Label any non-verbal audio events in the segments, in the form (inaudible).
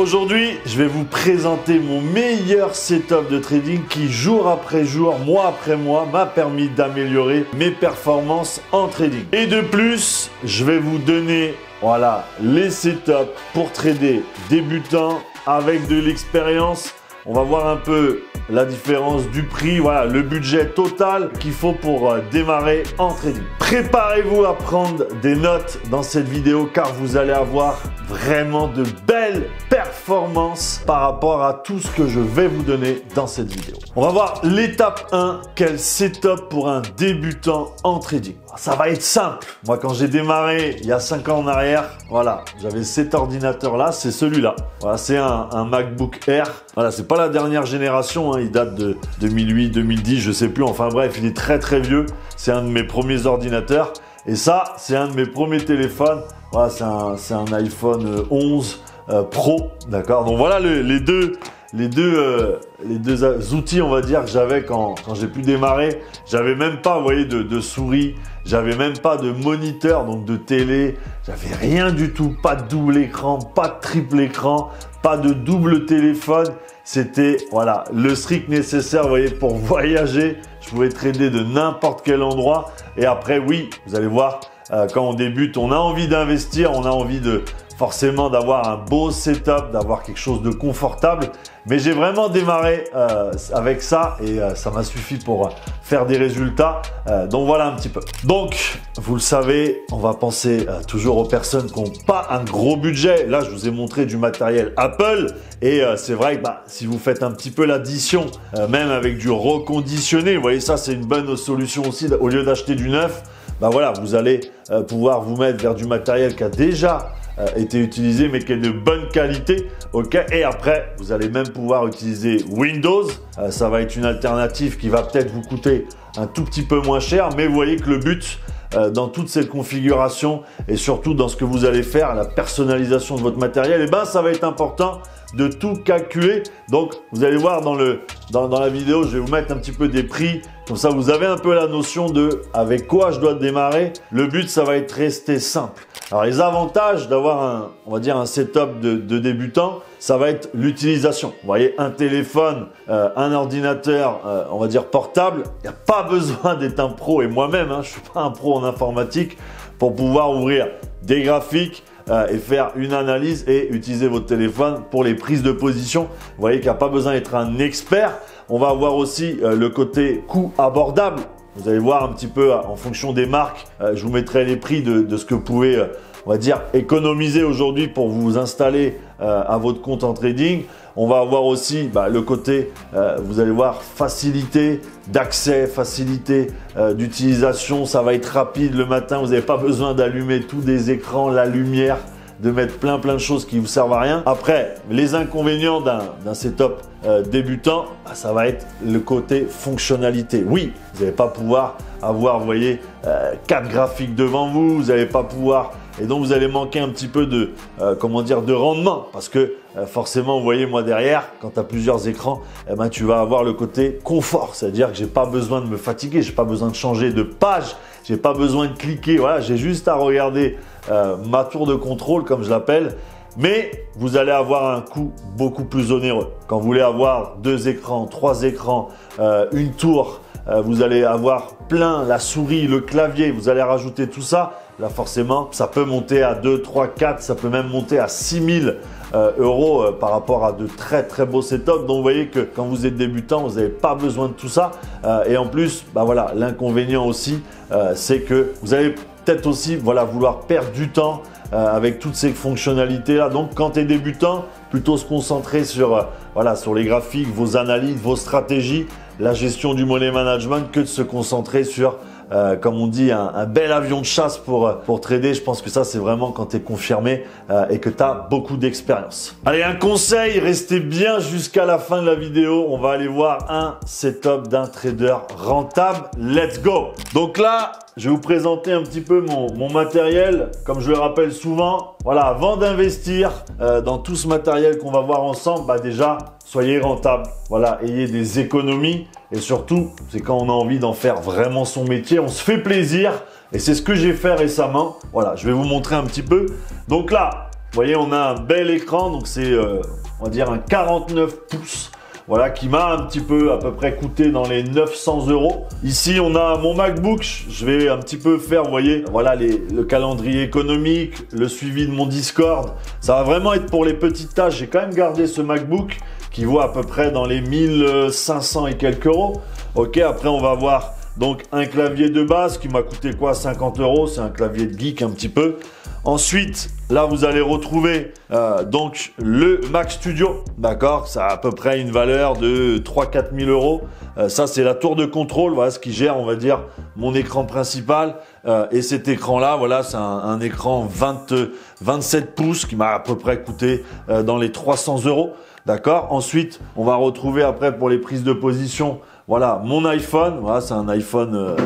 Aujourd'hui, je vais vous présenter mon meilleur setup de trading qui, jour après jour, mois après mois, m'a permis d'améliorer mes performances en trading. Et de plus, je vais vous donner voilà, les setups pour trader débutants avec de l'expérience. On va voir un peu la différence du prix, voilà, le budget total qu'il faut pour euh, démarrer en trading. Préparez-vous à prendre des notes dans cette vidéo car vous allez avoir vraiment de belles performances par rapport à tout ce que je vais vous donner dans cette vidéo. On va voir l'étape 1, quel setup pour un débutant en trading. Ça va être simple. Moi, quand j'ai démarré il y a 5 ans en arrière, voilà, j'avais cet ordinateur-là, c'est celui-là. Voilà, c'est un, MacBook Air. Voilà, c'est pas la dernière génération, hein. il date de 2008, 2010, je sais plus. Enfin bref, il est très très vieux. C'est un de mes premiers ordinateurs. Et ça, c'est un de mes premiers téléphones. Voilà, c'est un, iPhone 11 euh, Pro, d'accord? Donc voilà les deux les deux, euh, les deux outils, on va dire, que j'avais quand, j'ai pu démarrer. J'avais même pas, vous voyez, de, souris. J'avais même pas de moniteur, donc de télé. J'avais rien du tout. Pas de double écran, pas de triple écran, pas de double téléphone. C'était, voilà, le strict nécessaire, voyez, pour (laughs) voyager. Je pouvais trader de n'importe quel endroit. Et après, oui, vous allez voir, euh, quand on débute, on a envie d'investir, on a envie de, forcément d'avoir un beau setup, d'avoir quelque chose de confortable. Mais j'ai vraiment démarré euh, avec ça et euh, ça m'a suffi pour euh, faire des résultats. donc voilà un petit peu. Donc, vous le savez, on va penser toujours aux personnes qui n'ont pas un gros budget. Là, je vous ai montré du matériel Apple et c'est vrai que bah, si vous faites un petit peu l'addition, même avec du reconditionné, vous voyez ça, c'est une bonne solution aussi au lieu d'acheter du neuf. Bah voilà, vous allez pouvoir vous mettre vers du matériel qui a déjà été utilisé mais qui est de bonne qualité. Ok? Et après, vous allez même pouvoir utiliser Windows. Euh, ça va être une alternative qui va peut-être vous coûter un tout petit peu moins cher, mais vous voyez que le but euh, dans toute cette configuration et surtout dans ce que vous allez faire, la personnalisation de votre matériel, et eh ben ça va être important de tout calculer. Donc, vous allez voir dans, le, dans, la vidéo, je vais vous mettre un petit peu des prix. Comme ça, vous avez un peu la notion de avec quoi je dois démarrer. Le but, ça va être rester simple. Alors les avantages d'avoir un, on va dire un setup de, de débutant, ça va être l'utilisation. Vous voyez, un téléphone, euh, un ordinateur, euh, on va dire portable, il n'y a pas (laughs) besoin d'être un pro. Et moi-même, hein, je suis pas un pro en informatique pour pouvoir ouvrir des graphiques, euh, et faire une analyse et utiliser votre téléphone pour les prises de position. Vous voyez qu'il n'y a pas besoin d'être un expert. On va avoir aussi le côté coût abordable. Vous allez voir un petit peu en fonction des marques. Je vous mettrai les prix de, ce que vous pouvez, on va dire, économiser aujourd'hui pour vous installer euh, à votre compte en trading. On va avoir aussi bah, le côté, vous allez voir, facilité d'accès, facilité d'utilisation. Ça va être rapide le matin. Vous n'avez pas besoin d'allumer tous des écrans, la lumière de mettre plein plein de choses qui vous servent à rien. Après, les inconvénients d'un setup euh, débutant, bah, ça va être le côté fonctionnalité. Oui, vous n'allez pas pouvoir avoir, vous voyez, euh, quatre graphiques devant vous, vous n'allez pas pouvoir et donc vous allez manquer un petit peu de euh, de rendement parce que forcément vous voyez moi derrière quand tu as plusieurs écrans eh ben, tu vas avoir le côté confort c'est-à-dire que j'ai pas besoin de me fatiguer j'ai pas besoin de changer de page j'ai pas besoin de cliquer voilà j'ai juste à regarder euh, ma tour de contrôle comme je l'appelle. Mais vous allez avoir un coût beaucoup plus onéreux. Quand vous voulez avoir deux écrans, trois écrans, euh, une tour, euh, vous allez avoir plein, la souris, le clavier, vous allez rajouter tout ça. Là forcément, ça peut monter à 2, 3, 4, ça peut même monter à 6000 euros par rapport à de très très beaux setups. Donc vous voyez que quand vous êtes débutant, vous n'avez pas besoin de tout ça. et en plus, bah voilà, l'inconvénient aussi, c'est que vous allez peut-être aussi vouloir perdre du temps euh, avec toutes ces fonctionnalités-là. Donc quand tu es débutant, plutôt se concentrer sur, euh, sur les graphiques, vos analyses, vos stratégies, la gestion du money management que de se concentrer sur euh, comme on dit, un, bel avion de chasse pour, euh, pour trader. Je pense que ça, c'est vraiment quand tu es confirmé euh, et que tu as beaucoup d'expérience. Allez, un conseil, restez bien jusqu'à la fin de la vidéo. On va aller voir un setup d'un trader rentable. Let's go Donc là, je vais vous présenter un petit peu mon, mon matériel. Comme je le rappelle souvent, voilà, avant d'investir dans tout ce matériel qu'on va voir ensemble, bah déjà, soyez rentable. Voilà, ayez des économies. Et surtout, c'est quand on a envie d'en faire vraiment son métier, on se fait plaisir. Et c'est ce que j'ai fait récemment. Voilà, je vais vous montrer un petit peu. Donc là, Vous voyez, on a un bel écran, donc c'est, euh, on va dire, un 49 pouces. Voilà, qui m'a un petit peu à peu près coûté dans les 900 euros. Ici, on a mon MacBook. Je vais un petit peu faire, vous voyez, voilà le calendrier économique, le suivi de mon Discord. Ça va vraiment être pour les petites tâches. J'ai quand même gardé ce MacBook qui vaut à peu près dans les 1500 et quelques euros. Ok, après on va voir donc un clavier de base qui m'a coûté quoi? 50 euros. C'est un clavier de geek un petit peu. Ensuite, là vous allez retrouver euh, donc le Mac Studio. D'accord, ça a à peu près une valeur de 3-4 000 euros. Euh, ça c'est la tour de contrôle. Voilà ce qui gère, on va dire, mon écran principal. Euh, et cet écran-là, voilà, c'est un, écran 20, 27 pouces qui m'a à peu près coûté dans les 300 euros. D'accord Ensuite, on va retrouver après pour les prises de position, voilà, mon iPhone. Voilà, c'est un iPhone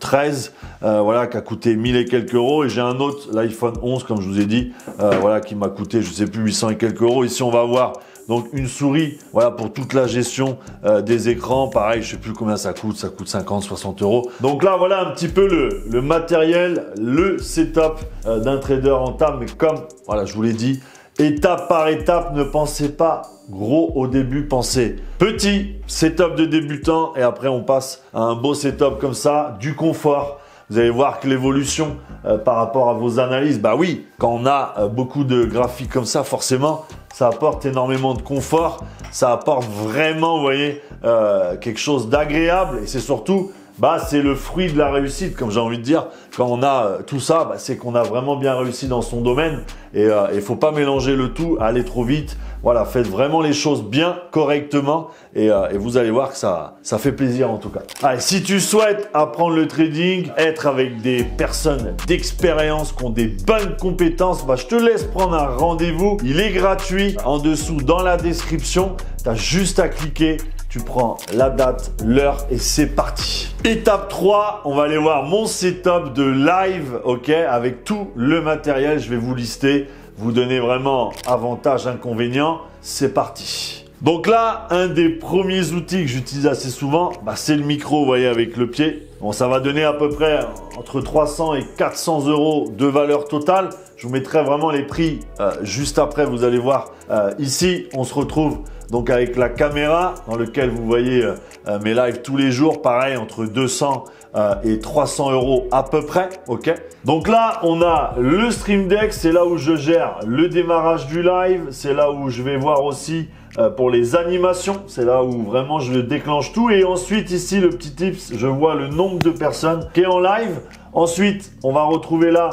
13, euh, euh, voilà, qui a coûté 1000 et quelques euros. Et j'ai un autre, l'iPhone 11, comme je vous ai dit, euh, voilà, qui m'a coûté, je sais plus, 800 et quelques euros. Ici, on va avoir donc une souris, voilà, pour toute la gestion des écrans. Pareil, je sais plus combien ça coûte, ça coûte 50, 60 euros. Donc là, voilà un petit peu le, le matériel, le setup d'un trader en table. Mais comme, voilà, je vous l'ai dit, étape par étape, ne pensez pas gros au début, pensez petit setup de débutant et après on passe à un beau setup comme ça, du confort. Vous allez voir que l'évolution euh, par rapport à vos analyses, bah oui, quand on a euh, beaucoup de graphiques comme ça, forcément, ça apporte énormément de confort, ça apporte vraiment, vous voyez, euh, quelque chose d'agréable et c'est surtout bah, c'est le fruit de la réussite, comme j'ai envie de dire. Quand on a euh, tout ça, bah, c'est qu'on a vraiment bien réussi dans son domaine. Et il euh, faut pas mélanger le tout, aller trop vite. Voilà, faites vraiment les choses bien, correctement. Et, euh, et, vous allez voir que ça, ça fait plaisir en tout cas. Allez, si tu souhaites apprendre le trading, être avec des personnes d'expérience qui ont des bonnes compétences, bah, je te laisse prendre un rendez-vous. Il est gratuit en dessous dans la description. Tu as juste à cliquer tu prends la date, l'heure et c'est parti. Étape 3, on va aller voir mon setup de live, ok, avec tout le matériel. Je vais vous lister, vous donner vraiment avantages, inconvénients. C'est parti. Donc là, un des premiers outils que j'utilise assez souvent, bah, c'est le micro, vous voyez, avec le pied. Bon, ça va donner à peu près entre 300 et 400 euros de valeur totale. Je vous mettrai vraiment les prix euh, juste après, vous allez voir. Euh, ici, on se retrouve donc avec la caméra dans lequel vous voyez euh, euh, mes lives tous les jours, pareil entre 200 euh, et 300 euros à peu près, ok? Donc là, on a le Stream Deck, c'est là où je gère le démarrage du live, c'est là où je vais voir aussi pour les animations, c'est là où vraiment je déclenche tout. Et ensuite ici, le petit tips, je vois le nombre de personnes qui est en live. Ensuite, on va retrouver là,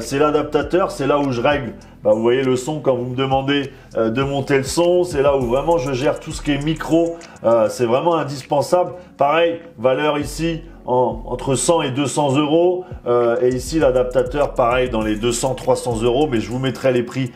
c'est l'adaptateur, c'est là où je règle bah, vous voyez le son quand vous me demandez euh, de monter le son, c'est là où vraiment je gère tout ce qui est micro, euh, c'est vraiment indispensable. Pareil, valeur ici entre 100 et 200 euros euh, et ici l'adaptateur pareil dans les 200-300 euros, mais je vous mettrai les prix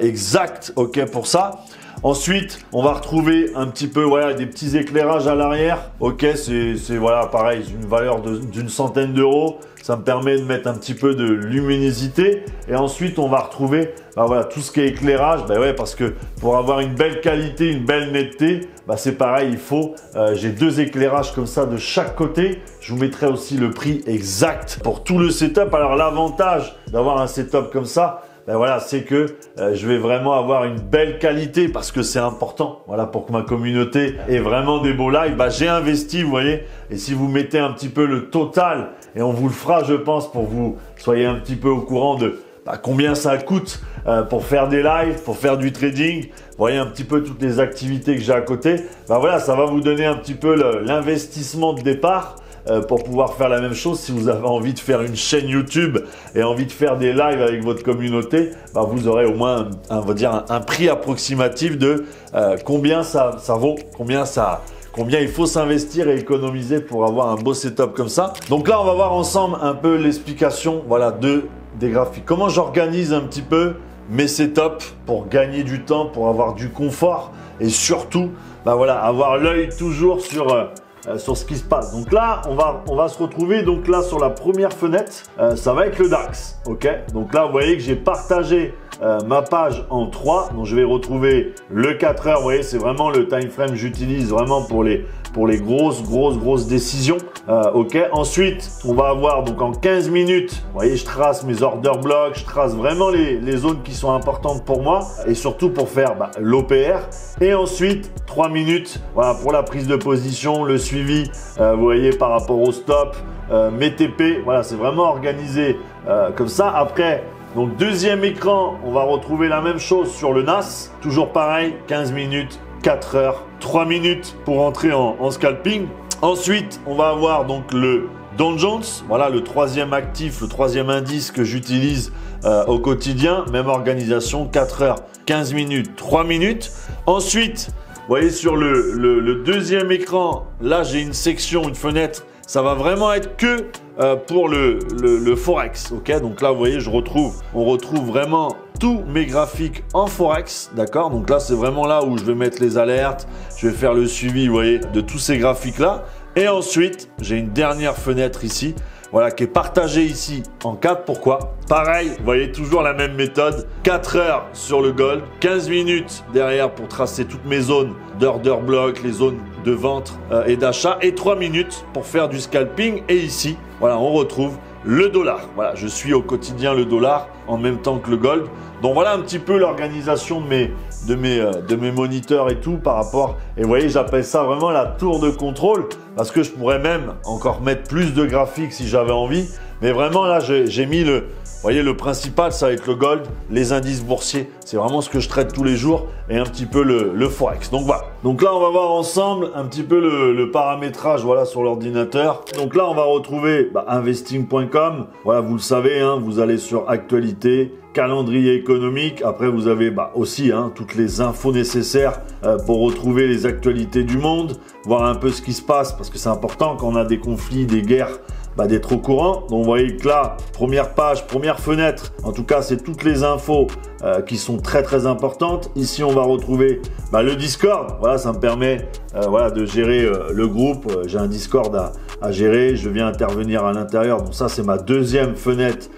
exacts, ok pour ça. Ensuite, on va retrouver un petit peu des petits éclairages à l'arrière. Ok, c'est voilà, pareil, une valeur d'une centaine d'euros. Ça me permet de mettre un petit peu de luminosité. Et ensuite, on va retrouver bah voilà, tout ce qui est éclairage. Bah ouais, parce que pour avoir une belle qualité, une belle netteté, bah c'est pareil, il faut. Euh, j'ai deux éclairages comme ça de chaque côté. Je vous mettrai aussi le prix exact pour tout le setup. Alors l'avantage d'avoir un setup comme ça, ben voilà, c'est que euh, je vais vraiment avoir une belle qualité parce que c'est important. Voilà, pour que ma communauté ait vraiment des beaux lives. Bah, j'ai investi, vous voyez. Et si vous mettez un petit peu le total, et on vous le fera, je pense, pour vous soyez un petit peu au courant de bah, combien ça coûte euh, pour faire des lives, pour faire du trading. Vous voyez un petit peu toutes les activités que j'ai à côté. Bah voilà, ça va vous donner un petit peu l'investissement de départ. Euh, pour pouvoir faire la même chose. Si vous avez envie de faire une chaîne YouTube et envie de faire des lives avec votre communauté, bah, vous aurez au moins un, dire un, prix approximatif de euh, combien ça, ça vaut, combien ça, combien il faut s'investir et économiser pour avoir un beau setup comme ça. Donc là, on va voir ensemble un peu l'explication voilà, de, des graphiques. Comment j'organise un petit peu mes setups pour gagner du temps, pour avoir du confort et surtout, bah voilà, avoir l'œil toujours sur... Euh, euh, sur ce qui se passe. Donc là, on va, on va se retrouver donc là sur la première fenêtre, euh, ça va être le DAX. Ok? Donc là, vous voyez que j'ai partagé euh, ma page en 3. Donc je vais retrouver le 4 heures. Vous voyez, c'est vraiment le time frame j'utilise vraiment pour les, pour les grosses, grosses, grosses décisions. Euh, ok. Ensuite, on va avoir donc en 15 minutes, vous voyez, je trace mes order blocks, je trace vraiment les, les zones qui sont importantes pour moi et surtout pour faire bah, l'OPR. Et ensuite, 3 minutes, voilà, pour la prise de position, le suivi, euh, vous voyez, par rapport au stop, euh, mes TP. Voilà, c'est vraiment organisé euh, comme ça. Après, donc deuxième écran, on va retrouver la même chose sur le NAS. Toujours pareil, 15 minutes, 4 heures, 3 minutes pour entrer en, scalping. Ensuite, on va avoir donc le Don Jones, voilà le troisième actif, le troisième indice que j'utilise euh, au quotidien. Même organisation, 4 heures, 15 minutes, 3 minutes. Ensuite, vous voyez sur le, deuxième écran, là j'ai une section, une fenêtre ça va vraiment être que euh, pour le, le, Forex. ok? Donc là, vous voyez, je retrouve, on retrouve vraiment tous mes graphiques en Forex. D'accord? Donc là, c'est vraiment là où je vais mettre les alertes. Je vais faire le suivi, vous voyez, de tous ces graphiques-là. Et ensuite, j'ai une dernière fenêtre ici voilà, qui est partagé ici en 4. Pourquoi? Pareil, vous voyez toujours la même méthode. 4 heures sur le gold, 15 minutes derrière pour tracer toutes mes zones d'order block, les zones de vente euh, et d'achat, et 3 minutes pour faire du scalping. Et ici, voilà, on retrouve le dollar. Voilà, je suis au quotidien le dollar en même temps que le gold. Donc voilà un petit peu l'organisation euh, de mes moniteurs et tout par rapport. Et vous voyez, j'appelle ça vraiment la tour de contrôle parce que je pourrais même encore mettre plus de graphiques si j'avais envie. Mais vraiment là, j'ai mis le, voyez, le principal, ça va être le gold, les indices boursiers. C'est vraiment ce que je traite tous les jours et un petit peu le, forex. Donc voilà. Donc là, on va voir ensemble un petit peu le, paramétrage voilà, sur l'ordinateur. Donc là, on va retrouver bah, investing.com. Voilà, vous le savez, hein, vous allez sur actualité, calendrier économique. Après, vous avez bah, aussi hein, toutes les infos nécessaires euh, pour retrouver les actualités du monde, voir un peu ce qui se passe parce que c'est important quand on a des conflits, des guerres bah, d'être au courant. Donc vous voyez que là, première page, première fenêtre, en tout cas c'est toutes les infos euh, qui sont très très importantes. Ici on va retrouver bah, le Discord, voilà ça me permet euh, voilà, de gérer euh, le groupe. J'ai un Discord à, gérer, je viens intervenir à l'intérieur. Donc ça c'est ma deuxième fenêtre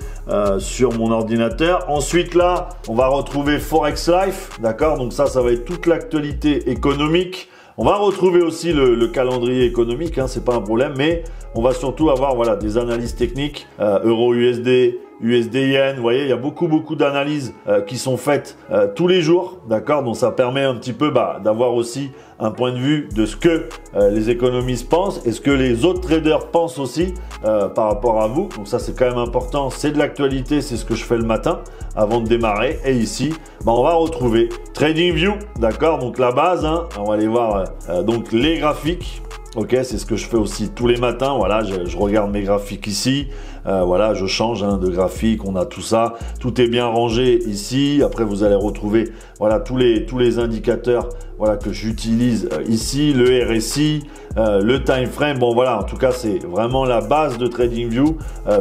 sur mon ordinateur. Ensuite là, on va retrouver Forex Life, d'accord? Donc ça, ça va être toute l'actualité économique. On va retrouver aussi le, calendrier économique, hein, c'est pas un problème, mais on va surtout avoir voilà des analyses techniques, euh, euro USD, USD yen, vous voyez, il y a beaucoup beaucoup d'analyses euh, qui sont faites euh, tous les jours, d'accord? Donc ça permet un petit peu bah, d'avoir aussi un point de vue de ce que les économistes pensent et ce que les autres traders pensent aussi par rapport à vous. Donc ça c'est quand même important, c'est de l'actualité, c'est ce que je fais le matin avant de démarrer. Et ici, bah, on va retrouver TradingView, d'accord? Donc la base, hein, on va aller voir donc les graphiques. Ok, c'est ce que je fais aussi tous les matins. Voilà, je, regarde mes graphiques ici. Euh, voilà, je change hein, de graphique. On a tout ça. Tout est bien rangé ici. Après, vous allez retrouver voilà tous les tous les indicateurs voilà que j'utilise euh, ici, le RSI, euh, le time frame. Bon voilà, en tout cas, c'est vraiment la base de TradingView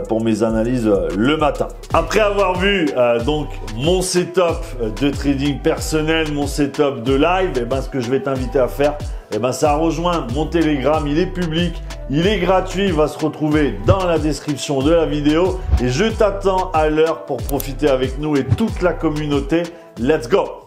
pour mes analyses le matin. Après avoir vu donc mon setup de trading personnel, mon setup de live, eh ben ce que je vais t'inviter à faire eh ben ça rejoint mon Telegram, il est public, il est gratuit, il va se retrouver dans la description de la vidéo et je t'attends à l'heure pour profiter avec nous et toute la communauté. Let's go